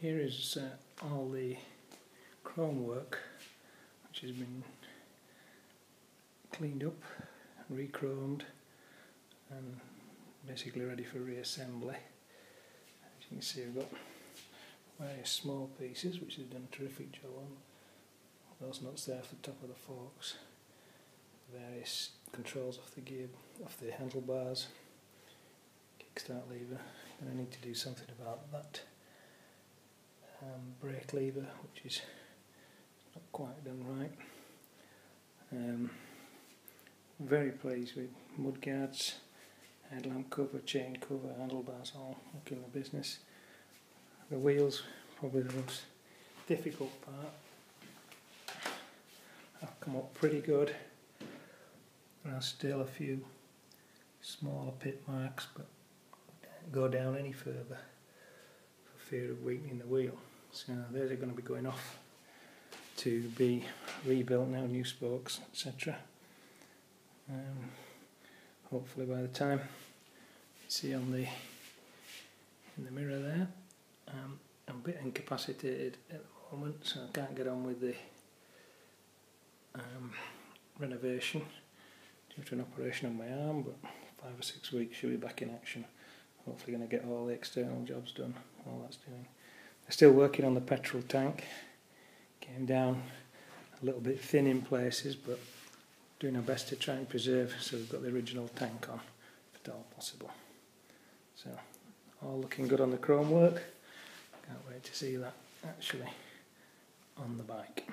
here is uh, all the chrome work which has been cleaned up, re-chromed and basically ready for reassembly. As you can see we've got various small pieces which have done a terrific job on. Those nuts there off the top of the forks, various controls off the gear, off the handlebars, kickstart lever. I need to do something about that brake lever, which is not quite done right. Um, very pleased with mudguards, headlamp cover, chain cover, handlebars, all looking the business. The wheels, probably the most difficult part. I've come up pretty good. There are still a few smaller pit marks, but go down any further for fear of weakening the wheel. So those are going to be going off to be rebuilt now, new spokes, etc. Um, hopefully by the time you see on the in the mirror there, um, I'm a bit incapacitated at the moment, so I can't get on with the um, renovation due to an operation on my arm, but five or six weeks should be back in action. Hopefully going to get all the external jobs done, all that's doing. Still working on the petrol tank, getting down a little bit thin in places, but doing our best to try and preserve so we've got the original tank on, if at all possible. So, all looking good on the chrome work. Can't wait to see that actually on the bike.